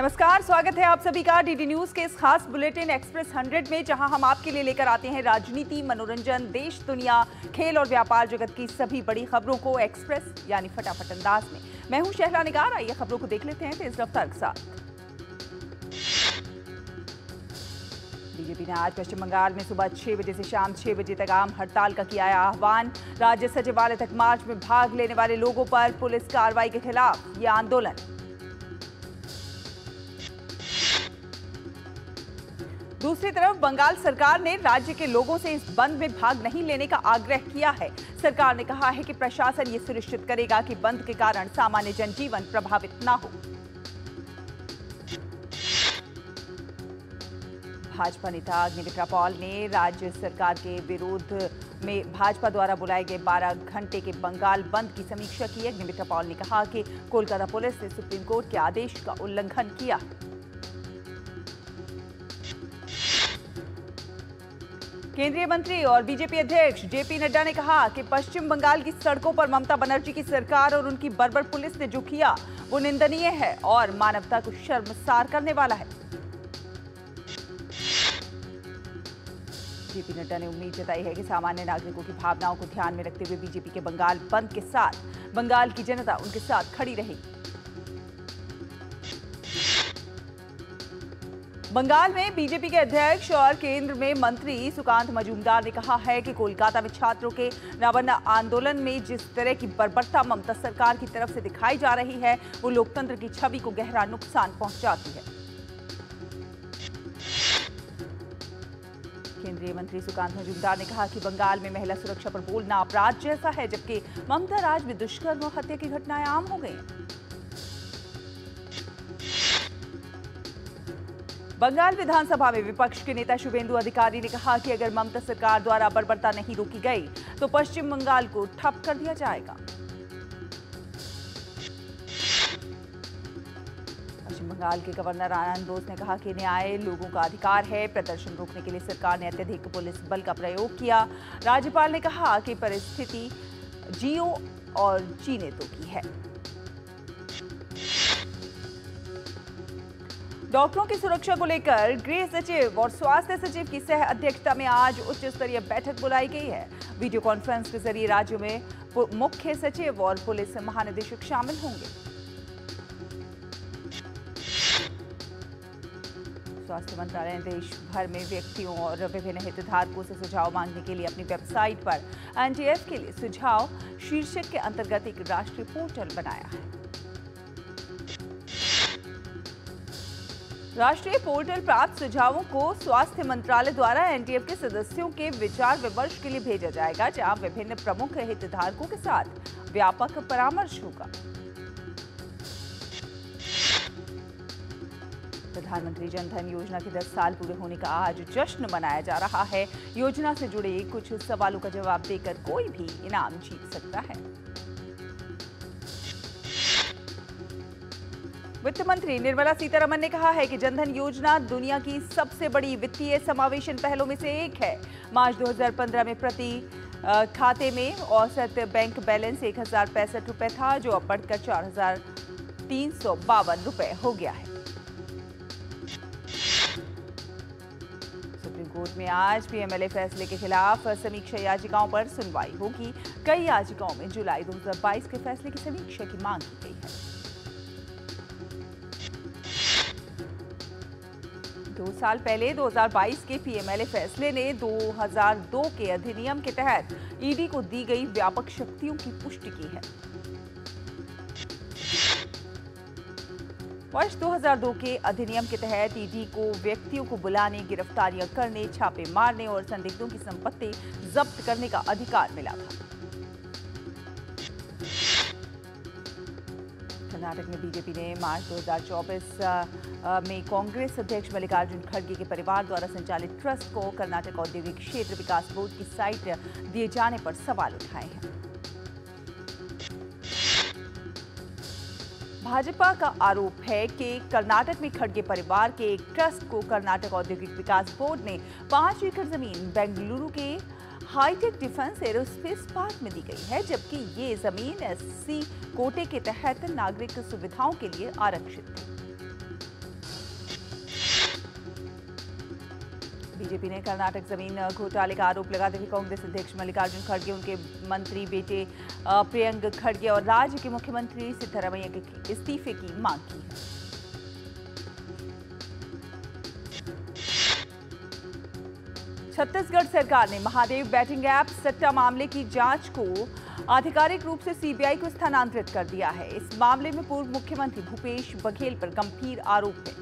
नमस्कार, स्वागत है आप सभी का डीडी न्यूज़ के इस खास बुलेटिन एक्सप्रेस 100 में, जहाँ हम आपके लिए लेकर आते हैं राजनीति, मनोरंजन, देश, दुनिया, खेल और व्यापार जगत की सभी बड़ी खबरों को एक्सप्रेस, यानी फटाफट अंदाज में। मैं हूँ शहला निगार, आइए खबरों को देख लेते हैं तेज रफ्तार के साथ। बीजेपी ने आज पश्चिम बंगाल में सुबह छह बजे से शाम छह बजे तक आम हड़ताल का किया आह्वान। राज्य सचिवालय तक मार्च में भाग लेने वाले लोगों पर पुलिस कार्रवाई के खिलाफ ये आंदोलन। दूसरी तरफ़, बंगाल सरकार ने राज्य के लोगों से इस बंद में भाग नहीं लेने का आग्रह किया है। सरकार ने कहा है कि प्रशासन ये सुनिश्चित करेगा कि बंद के कारण सामान्य जनजीवन प्रभावित न हो। भाजपा नेता अग्निमित्रा पॉल ने राज्य सरकार के विरोध में भाजपा द्वारा बुलाए गए 12 घंटे के बंगाल बंद की समीक्षा की। अग्निमित्रा पॉल ने कहा कि कोलकाता पुलिस ने सुप्रीम कोर्ट के आदेश का उल्लंघन किया। केंद्रीय मंत्री और बीजेपी अध्यक्ष जेपी नड्डा ने कहा कि पश्चिम बंगाल की सड़कों पर ममता बनर्जी की सरकार और उनकी बर्बर पुलिस ने जो किया, वो निंदनीय है और मानवता को शर्मसार करने वाला है। जेपी नड्डा ने उम्मीद जताई है कि सामान्य नागरिकों की भावनाओं को ध्यान में रखते हुए बीजेपी के बंगाल बंद के साथ बंगाल की जनता उनके साथ खड़ी रहेगी। बंगाल में बीजेपी के अध्यक्ष और केंद्र में मंत्री सुकांत मजूमदार ने कहा है कि कोलकाता में छात्रों के नवन्न आंदोलन में जिस तरह की बर्बरता ममता सरकार की तरफ़ से दिखाई जा रही है, वो लोकतंत्र की छवि को गहरा नुकसान पहुंचाती है। केंद्रीय मंत्री सुकांत मजूमदार ने कहा कि बंगाल में महिला सुरक्षा पर बोलना अपराध जैसा है, जबकि ममता राज में दुष्कर्म और हत्या की घटनाएँ आम हो गई बंगाल विधानसभा में विपक्ष के नेता शुभेंदु अधिकारी ने कहा कि अगर ममता सरकार द्वारा बर्बरता नहीं रोकी गई तो पश्चिम बंगाल को ठप कर दिया जाएगा। पश्चिम बंगाल के गवर्नर आनंद बोस ने कहा कि न्याय लोगों का अधिकार है। प्रदर्शन रोकने के लिए सरकार ने अत्यधिक पुलिस बल का प्रयोग किया। राज्यपाल ने कहा कि परिस्थिति जियो और जीने तो की है। डॉक्टरों की सुरक्षा को लेकर गृह सचिव और स्वास्थ्य सचिव की सह अध्यक्षता में आज उच्च स्तरीय बैठक बुलाई गई है। वीडियो कॉन्फ्रेंस के ज़रिए राज्यों में मुख्य सचिव और पुलिस महानिदेशक शामिल होंगे। स्वास्थ्य मंत्रालय ने देश भर में व्यक्तियों और विभिन्न हितधारकों से सुझाव मांगने के लिए अपनी वेबसाइट पर एनटीएफ के लिए सुझाव शीर्षक के अंतर्गत एक राष्ट्रीय पोर्टल बनाया है। राष्ट्रीय पोर्टल प्राप्त सुझावों को स्वास्थ्य मंत्रालय द्वारा एनटीएफ के सदस्यों के विचार विमर्श के लिए भेजा जाएगा, जहाँ विभिन्न प्रमुख हितधारकों के साथ व्यापक परामर्श होगा। प्रधानमंत्री जनधन योजना के 10 साल पूरे होने का आज जश्न मनाया जा रहा है। योजना से जुड़े कुछ सवालों का जवाब देकर कोई भी इनाम जीत सकता है। वित्त मंत्री निर्मला सीतारमन ने कहा है कि जनधन योजना दुनिया की सबसे बड़ी वित्तीय समावेशन पहलों में से एक है। मार्च 2015 में प्रति खाते में औसत बैंक बैलेंस एक हज़ार पैंसठ था, जो अब बढ़कर चार हज़ार तीन सौ बावन हो गया है। सुप्रीम कोर्ट में आज पीएमएलए फैसले के खिलाफ समीक्षा याचिकाओं पर सुनवाई होगी। कई याचिकाओं में जुलाई 2022 के फैसले की समीक्षा की मांग की गई है। दो साल पहले 2022 के पीएमएलए फैसले ने 2002 के अधिनियम के तहत ईडी को दी गई व्यापक शक्तियों की पुष्टि की है। वर्ष 2002 के अधिनियम के तहत ईडी को व्यक्तियों को बुलाने, गिरफ्तारियाँ करने, छापे मारने और संदिग्धों की संपत्ति जब्त करने का अधिकार मिला था। कर्नाटक में बीजेपी ने मार्च 2024 में कांग्रेस अध्यक्ष मल्लिकार्जुन खड़गे के परिवार द्वारा संचालित ट्रस्ट को कर्नाटक औद्योगिक क्षेत्र विकास बोर्ड की साइट दिए जाने पर सवाल उठाए हैं। भाजपा का आरोप है कि कर्नाटक में खड़गे परिवार के एक ट्रस्ट को कर्नाटक औद्योगिक विकास बोर्ड ने पाँच एकड़ ज़मीन बेंगलुरु के हाईटेक डिफेंस एरोस्पेस पार्क में दी गई है, जबकि ये ज़मीन एससी कोटे के तहत नागरिक सुविधाओं के लिए आरक्षित थी बीजेपी ने कर्नाटक ज़मीन घोटाले का आरोप लगाते हुए कांग्रेस अध्यक्ष मल्लिकार्जुन खड़गे, उनके मंत्री बेटे प्रियंक खड़गे और राज्य के मुख्यमंत्री सिद्धारमैया के इस्तीफे की मांग की है। छत्तीसगढ़ सरकार ने महादेव बैटिंग ऐप सट्टा मामले की जाँच को आधिकारिक रूप से सीबीआई को स्थानांतरित कर दिया है। इस मामले में पूर्व मुख्यमंत्री भूपेश बघेल पर गंभीर आरोप है।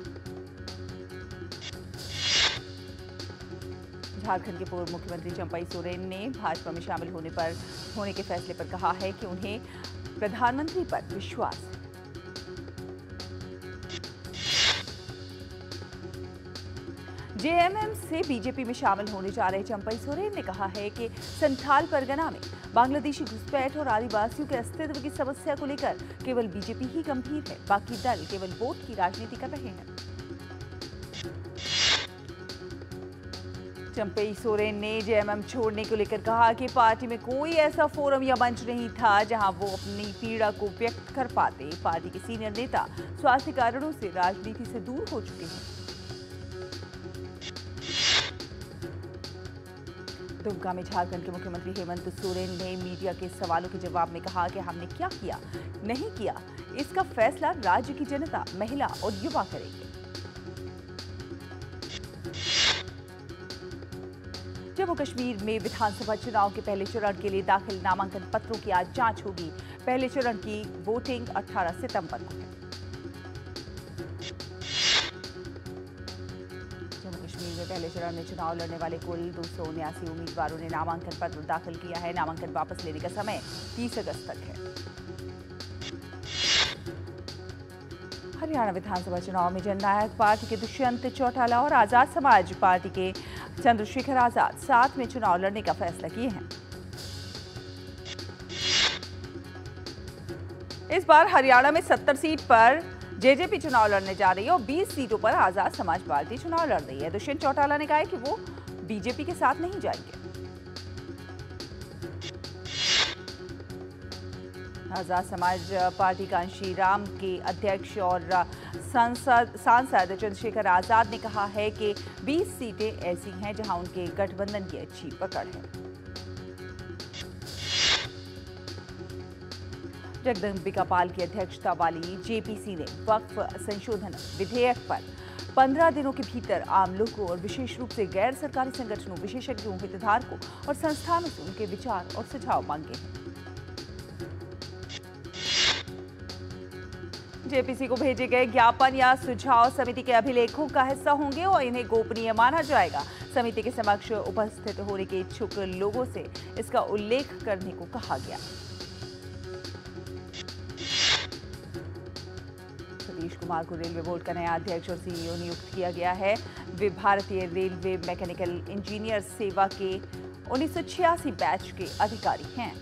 झारखंड के पूर्व मुख्यमंत्री चंपई सोरेन ने भाजपा में शामिल होने पर, होने के फैसले पर कहा है कि उन्हें प्रधानमंत्री पर विश्वास है। जेएमएम से बीजेपी में शामिल होने जा रहे चंपई सोरेन ने कहा है कि संथाल परगना में बांग्लादेशी घुसपैठ और आदिवासियों के अस्तित्व की समस्या को लेकर केवल बीजेपी ही गंभीर है। बाकी दल केवल वोट की राजनीति कर रहे हैं। चंपई सोरेन ने जेएमएम छोड़ने को लेकर कहा कि पार्टी में कोई ऐसा फोरम या मंच नहीं था जहाँ वो अपनी पीड़ा को व्यक्त कर पाते। पार्टी के सीनियर नेता स्वास्थ्य कारणों से राजनीति से दूर हो चुके हैं। दुमका में झारखंड के मुख्यमंत्री हेमंत सोरेन ने मीडिया के सवालों के जवाब में कहा कि हमने क्या किया, नहीं किया। इसका फैसला राज्य की जनता, महिला और युवा करेंगे। जम्मू कश्मीर में विधानसभा चुनाव के पहले चरण के लिए दाखिल नामांकन पत्रों की आज जाँच होगी। पहले चरण की वोटिंग 18 सितंबर को है। में पहले चरण में चुनाव लड़ने वाले कुल दो उम्मीदवारों ने नामांकन पत्र दाखिल किया है। नामांकन वापस लेने का समय 30 अगस्त तक है। हरियाणा विधानसभा चुनाव में जननायक पार्टी के दुष्यंत चौटाला और आज़ाद समाज पार्टी के चंद्रशेखर आज़ाद साथ में चुनाव लड़ने का फैसला किए हैं। इस बार हरियाणा में 70 सीट पर जेजेपी चुनाव लड़ने जा रही है और 20 सीटों पर आज़ाद समाज पार्टी चुनाव लड़ रही है। दुष्यंत चौटाला ने कहा है कि वो बीजेपी के साथ नहीं जाएँगे। आज़ाद समाज पार्टी कांशी राम के अध्यक्ष और सांसद सांसद चंद्रशेखर आज़ाद ने कहा है कि 20 सीटें ऐसी हैं जहाँ उनके गठबंधन की अच्छी पकड़ है। जगदम्बिका पाल की अध्यक्षता वाली जेपीसी ने वक्फ संशोधन विधेयक पर पंद्रह दिनों के भीतर आम लोगों और विशेष रूप से गैर सरकारी संगठनों, विशेषज्ञों, हितधारकों और संस्थानों से उनके विचार और सुझाव मांगे। हैं जेपीसी को भेजे गए ज्ञापन या सुझाव समिति के अभिलेखों का हिस्सा होंगे और इन्हें गोपनीय माना जाएगा। समिति के समक्ष उपस्थित होने के इच्छुक लोगों से इसका उल्लेख करने को कहा गया। कुमार को रेलवे बोर्ड का नया अध्यक्ष और सीईओ नियुक्त किया गया है। वे भारतीय रेलवे मैकेनिकल इंजीनियर सेवा के उन्नीस सौ छियासी बैच के अधिकारी हैं।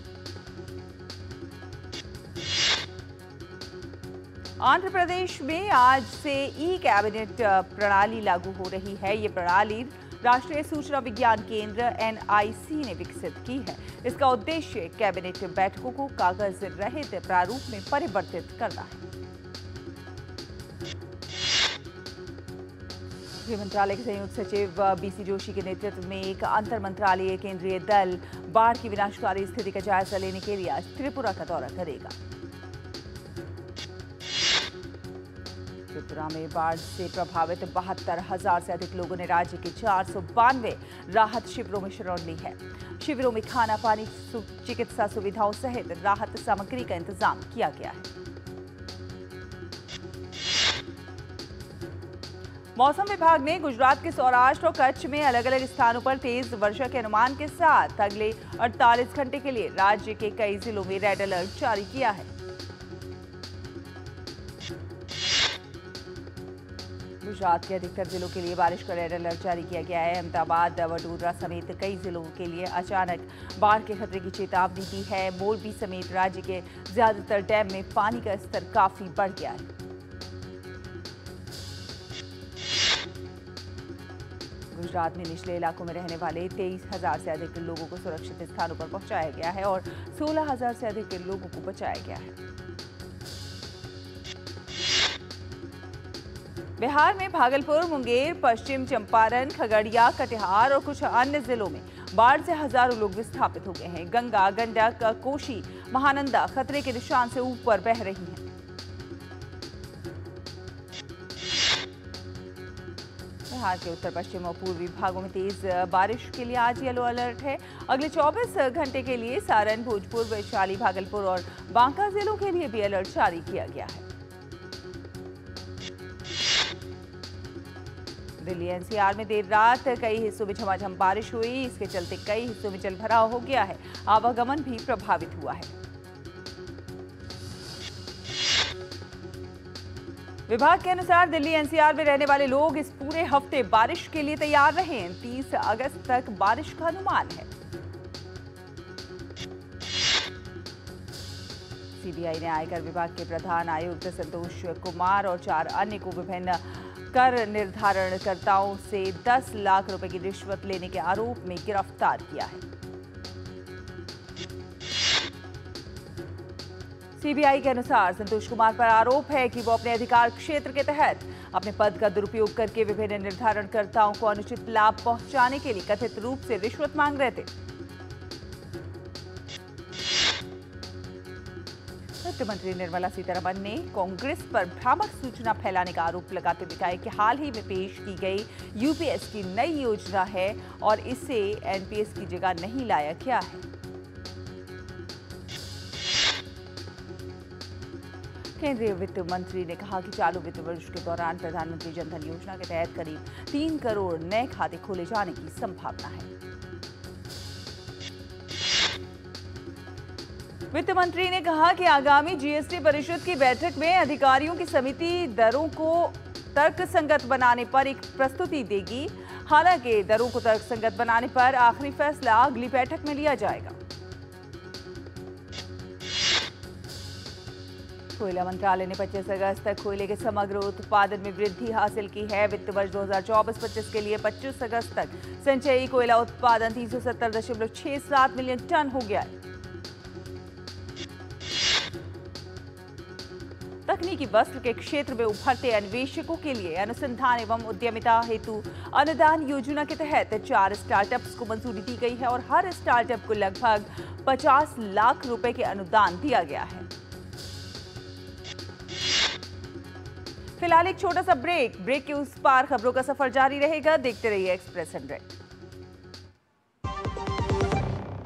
आंध्र प्रदेश में आज से ई कैबिनेट प्रणाली लागू हो रही है। ये प्रणाली राष्ट्रीय सूचना विज्ञान केंद्र एनआईसी ने विकसित की है। इसका उद्देश्य कैबिनेट बैठकों को कागज़ रहित प्रारूप में परिवर्तित करना है। गृह मंत्रालय के संयुक्त सचिव बीसी जोशी के नेतृत्व में एक अंतर मंत्रालय केंद्रीय दल बाढ़ की विनाशकारी स्थिति का जायजा लेने के लिए आज त्रिपुरा का दौरा करेगा। त्रिपुरा में बाढ़ से प्रभावित बहत्तर हज़ार से अधिक लोगों ने राज्य के चार सौ बानवे राहत शिविरों में शरण ली है। शिविरों में खाना, पानी चिकित्सा सुविधाओं सहित राहत सामग्री का इंतज़ाम किया गया है। मौसम विभाग ने गुजरात के सौराष्ट्र और कच्छ में अलग अलग स्थानों पर तेज वर्षा के अनुमान के साथ अगले 48 घंटे के लिए राज्य के कई जिलों में रेड अलर्ट जारी किया है। गुजरात के अधिकतर जिलों के लिए बारिश का रेड अलर्ट जारी किया गया है। अहमदाबाद वडोदरा समेत कई जिलों के लिए अचानक बाढ़ के खतरे की चेतावनी दी है। मोरबी समेत राज्य के ज़्यादातर डैम में पानी का स्तर काफ़ी बढ़ गया है। गुजरात में निचले इलाकों में रहने वाले तेईस हज़ार से अधिक लोगों को सुरक्षित स्थानों पर पहुँचाया गया है और सोलह हज़ार से अधिक लोगों को बचाया गया है। बिहार में भागलपुर, मुंगेर, पश्चिम चंपारण, खगड़िया, कटिहार और कुछ अन्य जिलों में बाढ़ से हज़ारों लोग विस्थापित हो गए हैं। गंगा, गंडक कोशी महानंदा खतरे के निशान से ऊपर बह रही हैं। बिहार के उत्तर, पश्चिम और पूर्वी भागों में तेज बारिश के लिए आज येलो अलर्ट है। अगले 24 घंटे के लिए सारण, भोजपुर, वैशाली, भागलपुर और बांका जिलों के लिए भी अलर्ट जारी किया गया है। दिल्ली एनसीआर में देर रात कई हिस्सों में झमाझम बारिश हुई, इसके चलते कई हिस्सों में जल भराव हो गया है। आवागमन भी प्रभावित हुआ है। विभाग के अनुसार दिल्ली एनसीआर में रहने वाले लोग इस पूरे हफ़्ते बारिश के लिए तैयार रहे 30 अगस्त तक बारिश का अनुमान है। सीबीआई ने आयकर विभाग के प्रधान आयुक्त संतोष कुमार और चार अन्य को विभिन्न कर निर्धारणकर्ताओं से 10 लाख रुपए की रिश्वत लेने के आरोप में गिरफ़्तार किया है। सीबीआई के अनुसार संतोष कुमार पर आरोप है कि वो अपने अधिकार क्षेत्र के तहत अपने पद का दुरुपयोग करके विभिन्न निर्धारणकर्ताओं को अनुचित लाभ पहुँचाने के लिए कथित रूप से रिश्वत मांग रहे थे। वित्त मंत्री निर्मला सीतारमन ने कांग्रेस पर भ्रामक सूचना फैलाने का आरोप लगाते हुए कहा कि हाल ही में पेश की गई यूपीएस की नई योजना है और इसे एनपीएस की जगह नहीं लाया गया है। केंद्रीय वित्त मंत्री ने कहा कि चालू वित्त वर्ष के दौरान प्रधानमंत्री जनधन योजना के तहत करीब तीन करोड़ नए खाते खोले जाने की संभावना है। वित्त मंत्री ने कहा कि आगामी जीएसटी परिषद की बैठक में अधिकारियों की समिति दरों को तर्कसंगत बनाने पर एक प्रस्तुति देगी। हालाँकि दरों को तर्कसंगत बनाने पर आखिरी फैसला अगली बैठक में लिया जाएगा। कोयला मंत्रालय ने 25 अगस्त तक कोयले के समग्र उत्पादन में वृद्धि हासिल की है। वित्त वर्ष 2024-25 के लिए 25 अगस्त तक संचयी कोयला उत्पादन 370.67 मिलियन टन हो गया तकनीकी वस्त्र के क्षेत्र में उभरते अन्वेषकों के लिए अनुसंधान एवं उद्यमिता हेतु अनुदान योजना के तहत चार स्टार्टअप्स को मंजूरी दी गई है और हर स्टार्टअप को लगभग 50 लाख रुपए के अनुदान दिया गया है। फ़िलहाल एक छोटा सा ब्रेक। ब्रेक के उस पार खबरों का सफ़र जारी रहेगा। देखते रहिए एक्सप्रेस हंड्रेड।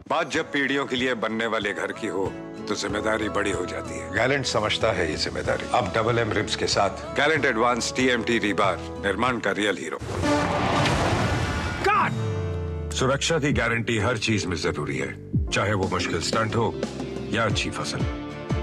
बात जब पीढ़ियों के लिए बनने वाले घर की हो तो ज़िम्मेदारी बड़ी हो जाती है। गैलेंट समझता है ये ज़िम्मेदारी। अब डबल एम रिब्स के साथ। गैलेंट एडवांस टीएमटी रीबार निर्माण का रियल हीरो सुरक्षा की गारंटी हर चीज़ में ज़रूरी है। चाहे वो मुश्किल स्टंट हो या अच्छी फ़सल।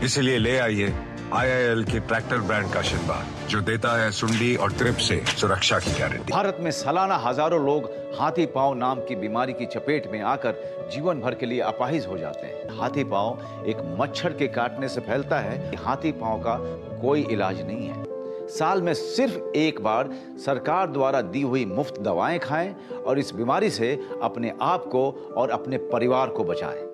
इसीलिए ले आइए आईआईएल के ट्रैक्टर ब्रांड का शिनबार। जो देता है सुंडी और ट्रिप से सुरक्षा की गारंटी। भारत में सालाना हज़ारों लोग हाथी पाँव नाम की बीमारी की चपेट में आकर जीवन भर के लिए अपाहिज हो जाते हैं। हाथी पाँव एक मच्छर के काटने से फैलता है। हाथी पाँव का कोई इलाज नहीं है। साल में सिर्फ़ एक बार सरकार द्वारा दी हुई मुफ़्त दवाएँ खाएँ और इस बीमारी से अपने आप को और अपने परिवार को बचाएँ।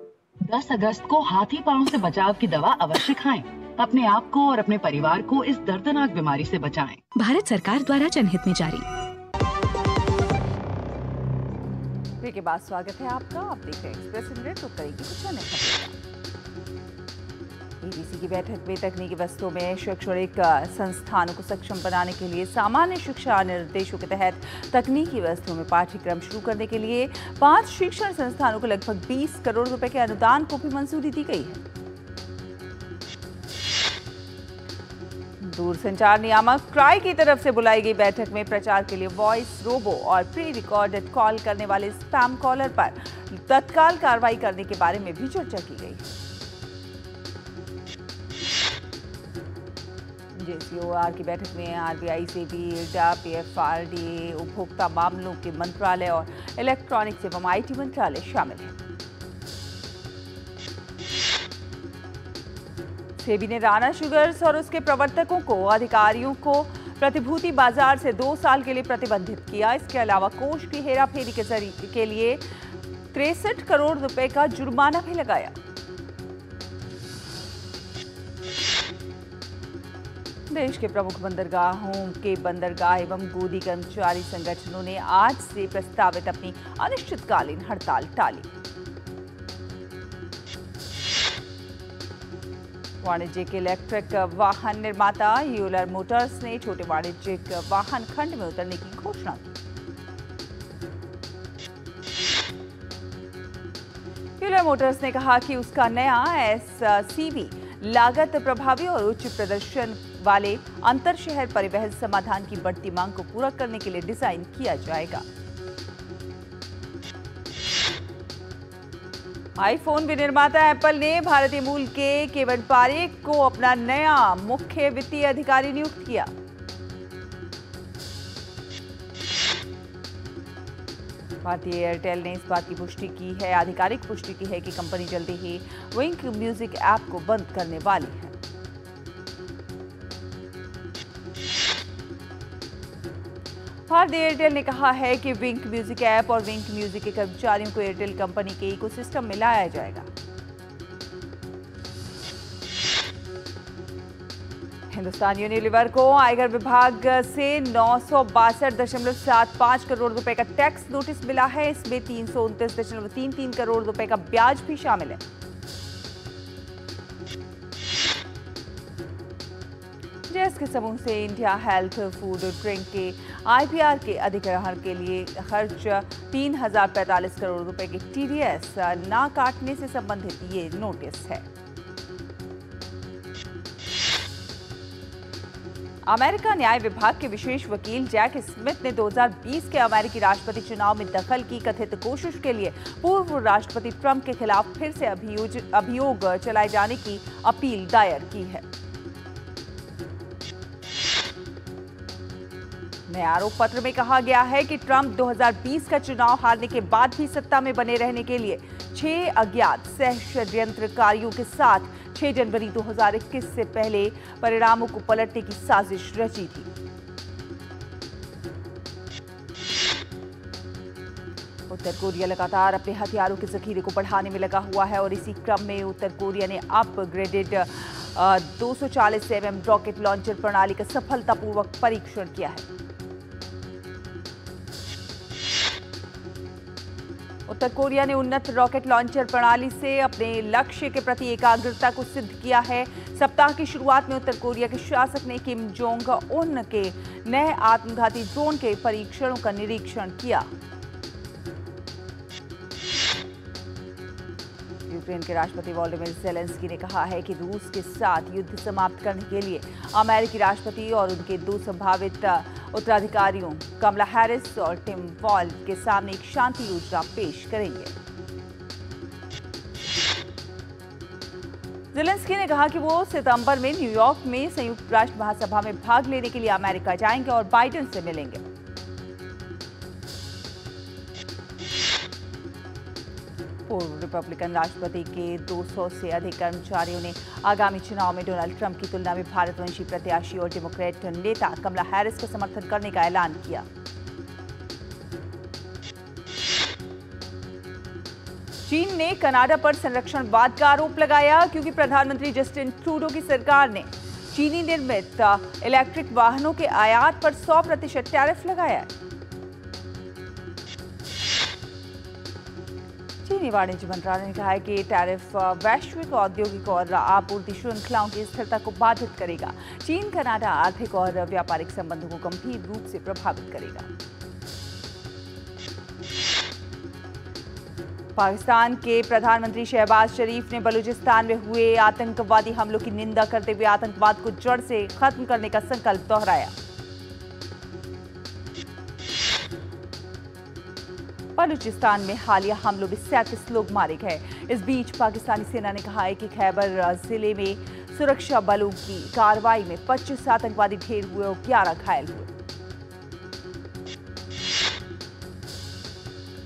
10 अगस्त को हाथी पाँव से बचाव की दवा अवश्य खाएँ। अपने आप को और अपने परिवार को इस दर्दनाक बीमारी से बचाएँ। भारत सरकार द्वारा जनहित में जारी। के बाद स्वागत है आपका। आप देख रहे हैं एक्सप्रेस हंड्रेड तो करेगी कुछ अन्य खबरें। एबीसी की बैठक में तकनीकी वस्तुओं में शैक्षणिक संस्थानों को सक्षम बनाने के लिए सामान्य शिक्षा निर्देशों के तहत तकनीकी वस्तुओं में पाठ्यक्रम शुरू करने के लिए पाँच शिक्षण संस्थानों को लगभग 20 करोड़ रुपए के अनुदान को भी मंजूरी दी गई है। दूरसंचार नियामक क्राई की तरफ़ से बुलाई गई बैठक में प्रचार के लिए वॉइस रोबो और प्री रिकॉर्डेड कॉल करने वाले स्पैम कॉलर पर तत्काल कार्रवाई करने के बारे में भी चर्चा की गई। जेसीओआर की बैठक में आरबीआई से भी इर्डा पीएफआरडीए उपभोक्ता मामलों के मंत्रालय और इलेक्ट्रॉनिक्स एवं आईटी मंत्रालय शामिल हैं। सेबी ने राणा शुगर्स और उसके प्रवर्तकों को, अधिकारियों को प्रतिभूति बाज़ार से दो साल के लिए प्रतिबंधित किया। इसके अलावा कोष की हेराफेरी के ज़रिए के लिए तिरसठ करोड़ रुपए का जुर्माना भी लगाया। देश के प्रमुख बंदरगाहों के बंदरगाह एवं गोदी कर्मचारी संगठनों ने आज से प्रस्तावित अपनी अनिश्चितकालीन हड़ताल टाली। वाणिज्यिक इलेक्ट्रिक वाहन निर्माता यूलर मोटर्स ने छोटे वाणिज्यिक वाहन खंड में उतरने की घोषणा की। यूलर मोटर्स ने कहा कि उसका नया एस लागत प्रभावी और उच्च प्रदर्शन वाले अंतर शहर परिवहन समाधान की बढ़ती मांग को पूरा करने के लिए डिज़ाइन किया जाएगा। आईफोन विनिर्माता एप्पल ने भारतीय मूल के केवन पारेख को अपना नया मुख्य वित्तीय अधिकारी नियुक्त किया। भारतीय एयरटेल ने इस बात की पुष्टि की है, आधिकारिक पुष्टि की है कि कंपनी जल्दी ही विंक म्यूज़िक ऐप को बंद करने वाली है। भारतीय एयरटेल ने कहा है कि विंक म्यूज़िक ऐप और विंक म्यूज़िक के कर्मचारियों को एयरटेल कंपनी के इकोसिस्टम में लाया जाएगा। हिंदुस्तान यूनिलीवर को आयकर विभाग से नौ करोड़ रुपए का टैक्स नोटिस मिला है। इसमें तीन करोड़ रुपए का ब्याज भी शामिल है। के समूह से इंडिया हेल्थ फ़ूड ड्रिंक के आईपीआर के अधिग्रहण के लिए खर्च तीन हज़ार पैंतालीस करोड़ रुपए के टीडीएस न काटने से संबंधित ये नोटिस है। अमेरिका न्याय विभाग के विशेष वकील जैक स्मिथ ने 2020 के अमेरिकी राष्ट्रपति चुनाव में दखल की कथित कोशिश के लिए पूर्व राष्ट्रपति ट्रंप के खिलाफ फिर से अभियोग चलाए जाने की अपील दायर की है। नए आरोप पत्र में कहा गया है कि ट्रंप 2020 का चुनाव हारने के बाद भी सत्ता में बने रहने के लिए छह अज्ञात सह षड्यंत्रकारियों के साथ 6 जनवरी 2021 से पहले परिणामों को पलटने की साजिश रची थी। उत्तर कोरिया लगातार अपने हथियारों के जखीरे को बढ़ाने में लगा हुआ है और इसी क्रम में उत्तर कोरिया ने अपग्रेडेड 240 एमएम रॉकेट लॉन्चर प्रणाली का सफलतापूर्वक परीक्षण किया है। उत्तर कोरिया ने उन्नत रॉकेट लॉन्चर प्रणाली से अपने लक्ष्य के प्रति एकाग्रता को सिद्ध किया है। सप्ताह की शुरुआत में उत्तर कोरिया के शासक ने किम जोंग उन के नए आत्मघाती ड्रोन के परीक्षणों का निरीक्षण किया। यूक्रेन के राष्ट्रपति वॉलोडिमिर जेलेंस्की ने कहा है कि रूस के साथ युद्ध समाप्त करने के लिए अमेरिकी राष्ट्रपति और उनके दो संभावित उत्तराधिकारियों कमला हैरिस और टिम वॉल के सामने एक शांति योजना पेश करेंगे। जेलेंस्की ने कहा कि वो सितंबर में न्यूयॉर्क में संयुक्त राष्ट्र महासभा में भाग लेने के लिए अमेरिका जाएँगे और बाइडेन से मिलेंगे। पूर्व रिपब्लिकन राष्ट्रपति के 200 से अधिक कर्मचारियों ने आगामी चुनाव में डोनाल्ड ट्रंप की तुलना में भारतवंशी प्रत्याशी और डेमोक्रेट नेता कमला हैरिस का समर्थन करने का ऐलान किया। चीन ने कनाडा पर संरक्षण संरक्षणवाद का आरोप लगाया, क्योंकि प्रधानमंत्री जस्टिन ट्रूडो की सरकार ने चीनी निर्मित इलेक्ट्रिक वाहनों के आयात पर 100 प्रतिशत टैरिफ लगाया है। चीनी वाणिज्य मंत्रालय ने कहा है कि टैरिफ वैश्विक औद्योगिक और आपूर्ति श्रृंखलाओं की स्थिरता को बाधित करेगा। चीन, कनाडा आर्थिक और व्यापारिक संबंधों को गंभीर रूप से प्रभावित करेगा। पाकिस्तान के प्रधानमंत्री शहबाज शरीफ ने बलूचिस्तान में हुए आतंकवादी हमलों की निंदा करते हुए आतंकवाद को जड़ से खत्म करने का संकल्प दोहराया। बलूचिस्तान में हालिया हमलों में सैंतीस लोग मारे गए। इस बीच पाकिस्तानी सेना ने कहा है कि खैबर ज़िले में सुरक्षा बलों की कार्रवाई में 25 आतंकवादी ढेर हुए और 11 घायल हुए।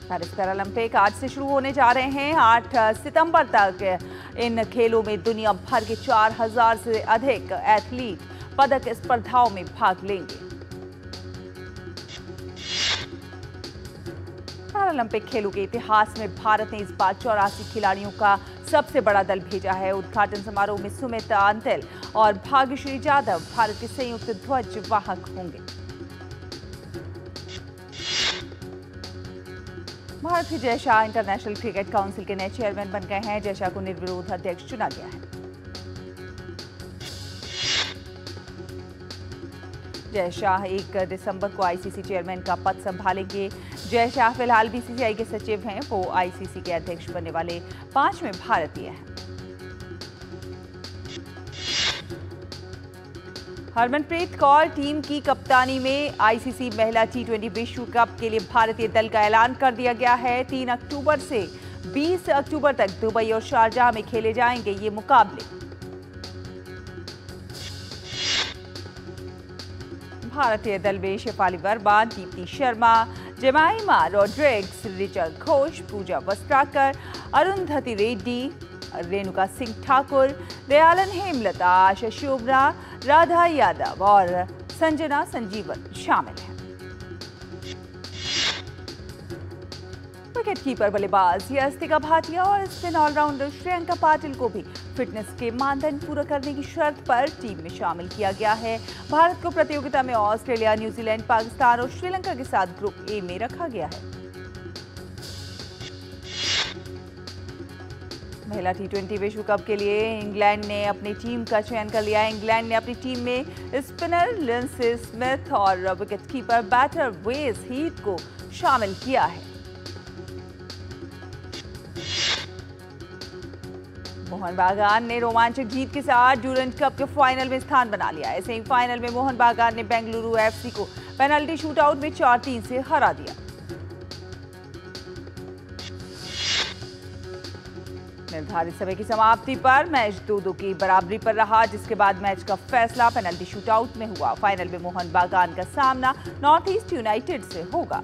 पेरिस पैरालंपिक आज से शुरू होने जा रहे हैं। 8 सितंबर तक इन खेलों में दुनिया भर के 4000 से अधिक एथलीट पदक स्पर्धाओं में भाग लेंगे। पैरालंपिक खेलों के इतिहास में भारत ने इस बार चौरासी खिलाड़ियों का सबसे बड़ा दल भेजा है। उद्घाटन समारोह में सुमित अंतिल और भाग्यश्री यादव भारत के संयुक्त ध्वज वाहक होंगे। भारत के Jay Shah international cricket council के नए चेयरमैन बन गए हैं। जय शाह को निर्विरोध अध्यक्ष चुना गया है। जय शाह एक दिसंबर को आईसीसी चेयरमैन का पद संभालेंगे। जय शाह फ़िलहाल बीसीसीआई के सचिव हैं। वो आईसीसी के अध्यक्ष बनने वाले पाँचवें भारतीय हैं। हरमनप्रीत कौर टीम की कप्तानी में आईसीसी महिला टी ट्वेंटी विश्व कप के लिए भारतीय दल का ऐलान कर दिया गया है। तीन अक्टूबर से 20 अक्टूबर तक दुबई और शारजाह में खेले जाएँगे ये मुकाबले। भारतीय दल में शेफाली वर्मा, दीप्ति शर्मा जेमाइमा रॉड्रिक्स रिचर्ड घोष, पूजा वस्त्राकर अरुंधति रेड्डी, रेणुका सिंह ठाकुर, दयालन हेमलता, आशा शोभरा, राधा यादव और संजना संजीवन शामिल हैं। विकेट कीपर बल्लेबाज यस्तिका भाटिया और स्पिन ऑलराउंडर श्रियंका पाटिल को भी फिटनेस के मानदंड पूरा करने की शर्त पर टीम में शामिल किया गया है। भारत को प्रतियोगिता में ऑस्ट्रेलिया, न्यूजीलैंड, पाकिस्तान और श्रीलंका के साथ ग्रुप ए में रखा गया है। महिला टी ट्वेंटी विश्व कप के लिए इंग्लैंड ने अपनी टीम का चयन कर लिया इंग्लैंड ने अपनी टीम में स्पिनर लिंसी स्मिथ और wicket keeper batter Wes Heath को शामिल किया है। मोहन बागान ने रोमांचक जीत के साथ डूरेंट कप के फाइनल में स्थान बना लिया है। सेमीफाइनल में मोहन बागान ने बेंगलुरु एफसी को पेनल्टी शूटआउट में चार तीन से हरा दिया। निर्धारित समय की समाप्ति पर मैच दो दो की बराबरी पर रहा, जिसके बाद मैच का फैसला पेनल्टी शूटआउट में हुआ। फाइनल में मोहन बागान का सामना नॉर्थ ईस्ट यूनाइटेड से होगा।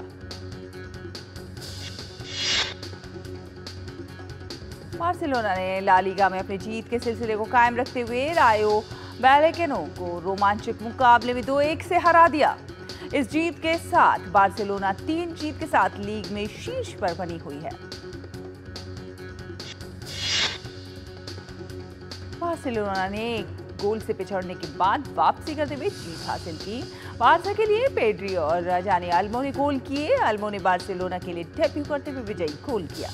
बार्सिलोना ने लालीगा में अपनी जीत के सिलसिले को कायम रखते हुए रायो बैलेकेनो को रोमांचक मुकाबले में दो एक से हरा दिया। इस जीत के साथ बार्सिलोना तीन जीत के साथ लीग में शीर्ष पर बनी हुई है। बार्सिलोना ने गोल से पिछड़ने के बाद वापसी करते हुए जीत हासिल की। बारसा के लिए पेड्री और राजानी अल्मो ने गोल किए। अल्मो ने बार्सिलोना के लिए डेब्यू करते हुए विजयी गोल किया।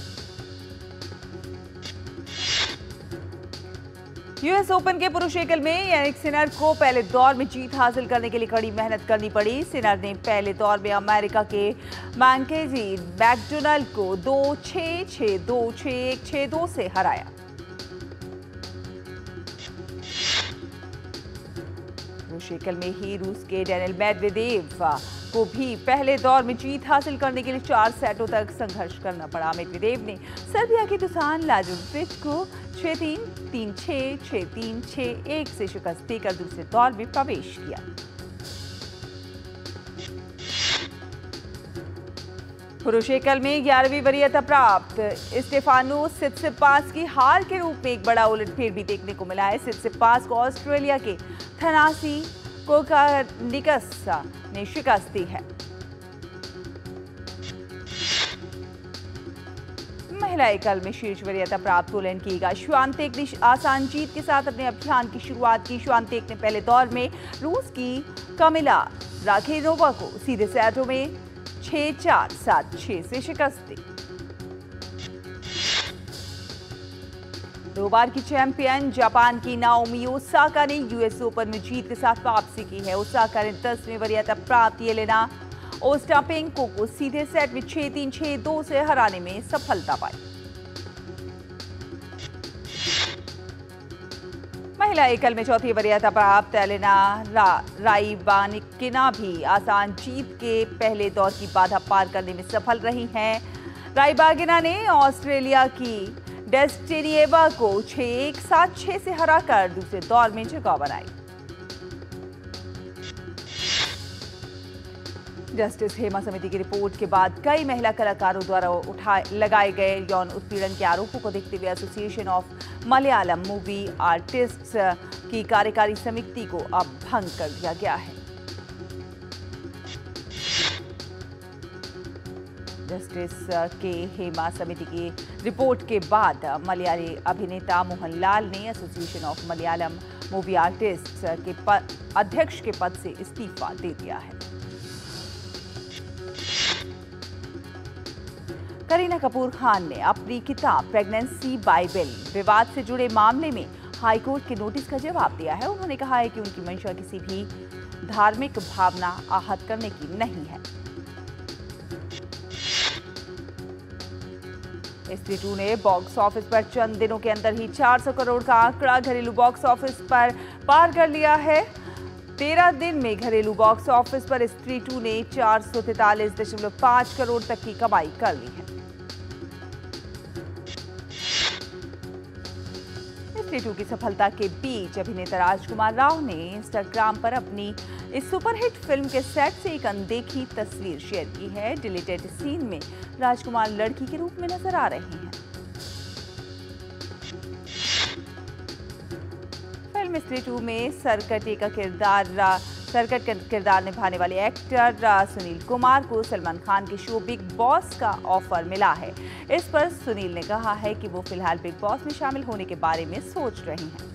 यूएस ओपन के पुरुष एकल में यानिक सिनर को पहले दौर में जीत हासिल करने के लिए कड़ी मेहनत करनी पड़ी। सिनर ने पहले दौर में अमेरिका के मैंकेजी मैकडोनल्ड को दो छः दो छः एक छः दो से हराया। पुरुष एकल में ही रूस के डेनिल मेदवेदेव को भी पहले दौर में जीत हासिल करने के लिए चार सेटों तक संघर्ष करना पड़ा। मेदवेदेव ने सर्बिया के तुसान लाजोविच को छह तीन तीन छह छह तीन, छह एक से शिकस्त देकर दूसरे दौर में प्रवेश किया। पुरुष एकल में ग्यारहवीं वरीयता प्राप्त। स्टेफानो सित्सिपास की हार के रूप में एक बड़ा उलटफेर भी देखने को मिला है। सित्सिपास को ऑस्ट्रेलिया के थनासी कोकानिकस ने शिकस्त दी है। महिला एकल में शीर्ष वरीयता प्राप्त पोलैंड की श्वांतेक ने आसान जीत के साथ अपने अभियान की शुरुआत की। श्वांतेक ने पहले दौर में रूस की कमिला राखेनोवा को सीधे सेटों में छह चार सात छह से शिकस्त दी। दो बार की चैंपियन जापान की नाओमी ओसाका ने यूएस ओपन में जीत के साथ वापसी की है। ओसाका ने दसवीं वरीयता प्राप्त येलेना ओस्टापेंको को सीधे सेट में छह तीन छह दो से हराने में सफलता पाई। महिला एकल में चौथी वरीयता प्राप्त एलेना रा, राईबानिकिना भी आसान जीत के पहले दौर की बाधा पार करने में सफल रही हैं। राईबागिना ने ऑस्ट्रेलिया की डेस्टिनिएवा को छह एक सात छह से हराकर दूसरे दौर में जगह बनाई। जस्टिस हेमा समिति की रिपोर्ट के बाद कई महिला कलाकारों द्वारा उठाए लगाए गए यौन उत्पीड़न के आरोपों को देखते हुए association of Malayalam movie artists की कार्यकारी समिति को अब भंग कर दिया गया है। जस्टिस के हेमा समिति की रिपोर्ट के बाद मलयाली अभिनेता मोहनलाल ने association of Malayalam movie artist के पद, अध्यक्ष के पद से इस्तीफा दे दिया है करीना कपूर खान ने अपनी किताब प्रेगनेंसी बाइबल विवाद से जुड़े मामले में हाईकोर्ट के नोटिस का जवाब दिया है। उन्होंने कहा है कि उनकी मंशा किसी भी धार्मिक भावना आहत करने की नहीं है। स्त्री टू ने बॉक्स ऑफ़िस पर चंद दिनों के अंदर ही 400 करोड़ का आंकड़ा घरेलू बॉक्स ऑफ़िस पर पार कर लिया है। तेरह दिन में घरेलू बॉक्स ऑफ़िस पर स्त्री टू ने चार करोड़ तक की कमाई कर ली है। टू की सफलता के बीच अभिनेता राजकुमार राव ने इंस्टाग्राम पर अपनी इस सुपरहिट फ़िल्म के सेट से एक अनदेखी तस्वीर शेयर की है। डिलीटेड सीन में राजकुमार लड़की के रूप में नज़र आ रहे हैं। फ़िल्म स्त्री टू में सरकटे का किरदार सरकट किरदार निभाने वाले एक्टर सुनील कुमार को सलमान खान के शो बिग बॉस का ऑफ़र मिला है। इस पर सुनील ने कहा है कि वो फ़िलहाल बिग बॉस में शामिल होने के बारे में सोच रहे हैं।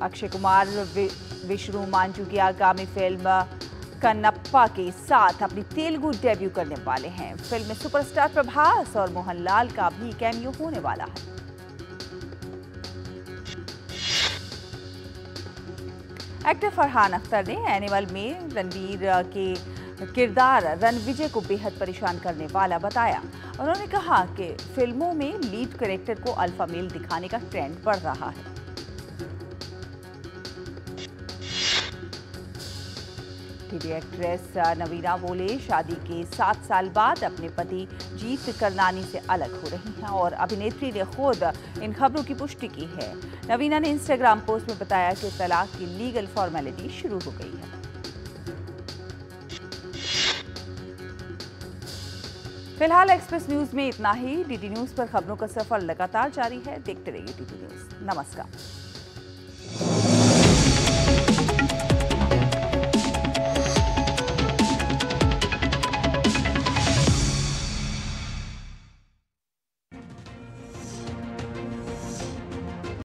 अक्षय कुमार विष्णु मांझू की आगामी फ़िल्म, कन्नप्पा के साथ अपनी तेलुगु डेब्यू करने वाले हैं। फ़िल्म में सुपरस्टार प्रभास और मोहनलाल का भी कैमियो होने वाला है। एक्टर फरहान अख्तर ने एनिमल में रणवीर के किरदार रणविजय को बेहद परेशान करने वाला बताया। उन्होंने कहा कि फ़िल्मों में लीड करेक्टर को अल्फ़ा मेल दिखाने का ट्रेंड बढ़ रहा है। टीवी एक्ट्रेस नवीना बोले, शादी के सात साल बाद अपने पति जीत करनानी से अलग हो रही हैं और अभिनेत्री ने खुद इन खबरों की पुष्टि की है। नवीना ने इंस्टाग्राम पोस्ट में बताया कि तलाक की लीगल फॉर्मेलिटी शुरू हो गई है। फ़िलहाल एक्सप्रेस न्यूज़ में इतना ही। डीडी न्यूज़ पर खबरों का सफ़र लगातार जारी है। देखते रहिए डीडी न्यूज़। नमस्कार।